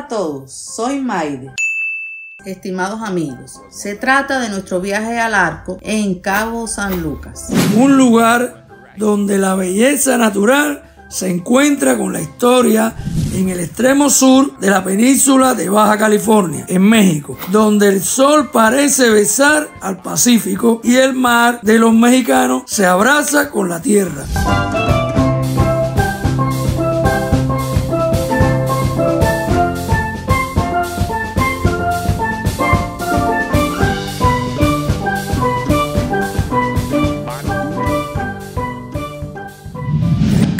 a todos, soy Maide. Estimados amigos, se trata de nuestro viaje al arco en Cabo San Lucas. Un lugar donde la belleza natural se encuentra con la historia en el extremo sur de la península de Baja California, en México, donde el sol parece besar al Pacífico y el mar de los mexicanos se abraza con la tierra.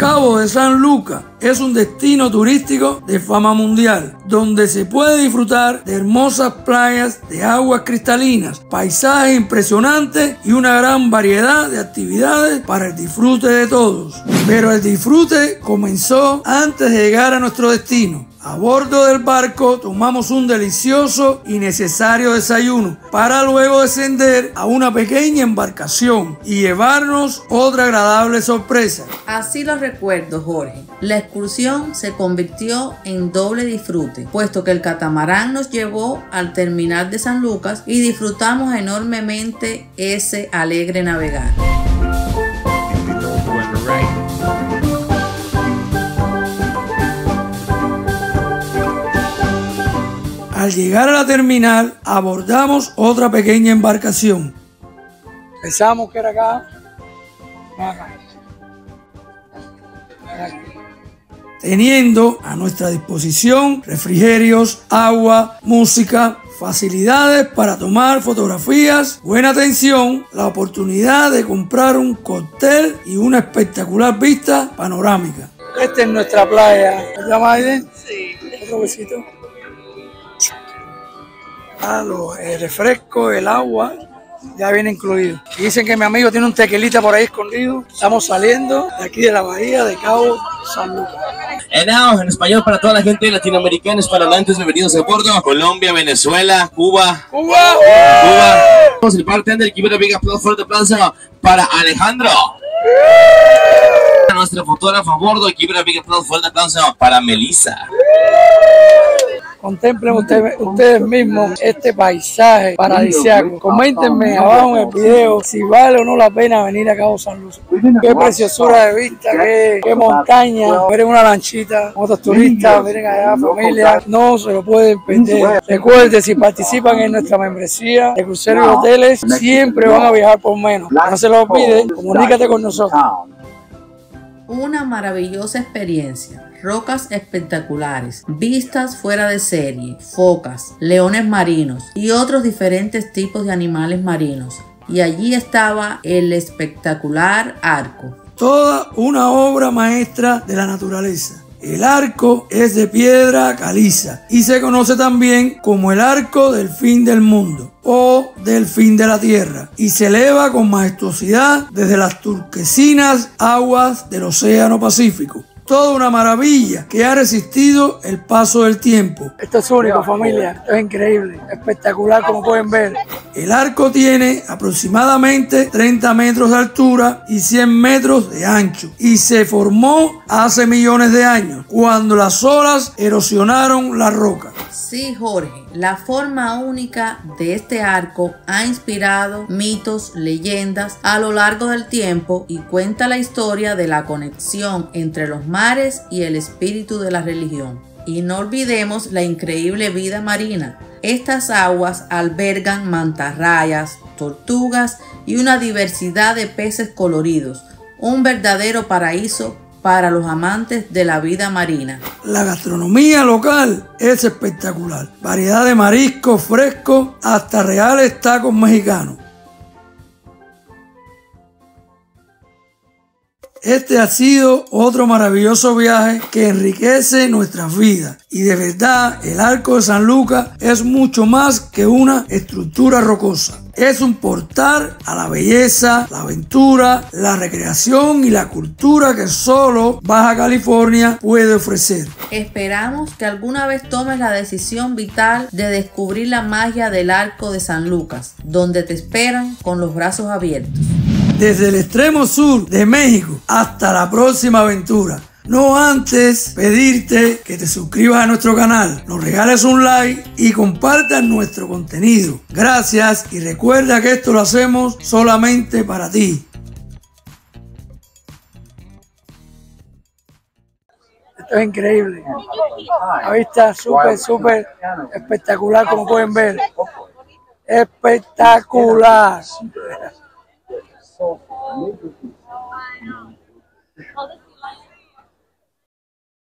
Cabo de San Lucas es un destino turístico de fama mundial, donde se puede disfrutar de hermosas playas de aguas cristalinas, paisajes impresionantes y una gran variedad de actividades para el disfrute de todos. Pero el disfrute comenzó antes de llegar a nuestro destino. A bordo del barco tomamos un delicioso y necesario desayuno para luego descender a una pequeña embarcación y llevarnos otra agradable sorpresa. Así lo recuerdo, Jorge. La excursión se convirtió en doble disfrute, puesto que el catamarán nos llevó al terminal de San Lucas y disfrutamos enormemente ese alegre navegar. Al llegar a la terminal, abordamos otra pequeña embarcación. Pensamos que era acá. Teniendo a nuestra disposición refrigerios, agua, música, facilidades para tomar fotografías, buena atención, la oportunidad de comprar un cóctel y una espectacular vista panorámica. Esta es nuestra playa. ¿Verdad, Sí. Otro besito los el refresco, el agua, ya viene incluido. dicen que mi amigo tiene un tequilita por ahí escondido. Estamos saliendo de aquí de la bahía de Cabo San Lucas. En español para toda la gente latinoamericana, hispanohablantes, bienvenidos a bordo. Colombia, Venezuela, Cuba. ¡Cuba! Cuba. Vamos el bartender, que viene Big Applause, fuerte aplauso para Alejandro. Nuestra fotógrafa a bordo, aquí viene Big Applause, fuerte aplauso para Melissa. Contemplen ustedes, mismos este paisaje paradisíaco. Coméntenme abajo en el video si vale o no la pena venir a Cabo San Luis. Qué preciosura de vista, qué, montaña. Miren una lanchita, otros turistas, miren allá, familia. No se lo pueden perder. Recuerden, si participan en nuestra membresía de cruceros y hoteles, siempre van a viajar por menos. No se lo olviden, comunícate con nosotros. Una maravillosa experiencia rocas espectaculares, vistas fuera de serie, focas, leones marinos y otros diferentes tipos de animales marinos. Y allí estaba el espectacular arco. Toda una obra maestra de la naturaleza. El arco es de piedra caliza y se conoce también como el arco del fin del mundo o del fin de la tierra y se eleva con majestuosidad desde las turquesinas aguas del Océano Pacífico toda una maravilla que ha resistido el paso del tiempo. Esto es único, familia. Esto es increíble, espectacular, como pueden ver. El arco tiene aproximadamente 30 metros de altura y 100 metros de ancho y se formó hace millones de años, cuando las olas erosionaron la roca. Sí, Jorge, la forma única de este arco ha inspirado mitos, leyendas a lo largo del tiempo y cuenta la historia de la conexión entre los mares y el espíritu de la religión. Y no olvidemos la increíble vida marina. Estas aguas albergan mantarrayas, tortugas y una diversidad de peces coloridos, un verdadero paraíso para los amantes de la vida marina. La gastronomía local es espectacular. Variedad de mariscos frescos hasta reales tacos mexicanos. Este ha sido otro maravilloso viaje que enriquece nuestras vidas. Y de verdad, el Arco de San Lucas es mucho más que una estructura rocosa. Es un portal a la belleza, la aventura, la recreación y la cultura que solo Baja California puede ofrecer. Esperamos que alguna vez tomes la decisión vital de descubrir la magia del Arco de San Lucas, donde te esperan con los brazos abiertos desde el extremo sur de México hasta la próxima aventura. No antes pedirte que te suscribas a nuestro canal, nos regales un like y compartas nuestro contenido. Gracias y recuerda que esto lo hacemos solamente para ti. Esto es increíble. La vista súper, súper espectacular, como pueden ver. Espectacular. Oh, I know. Well, this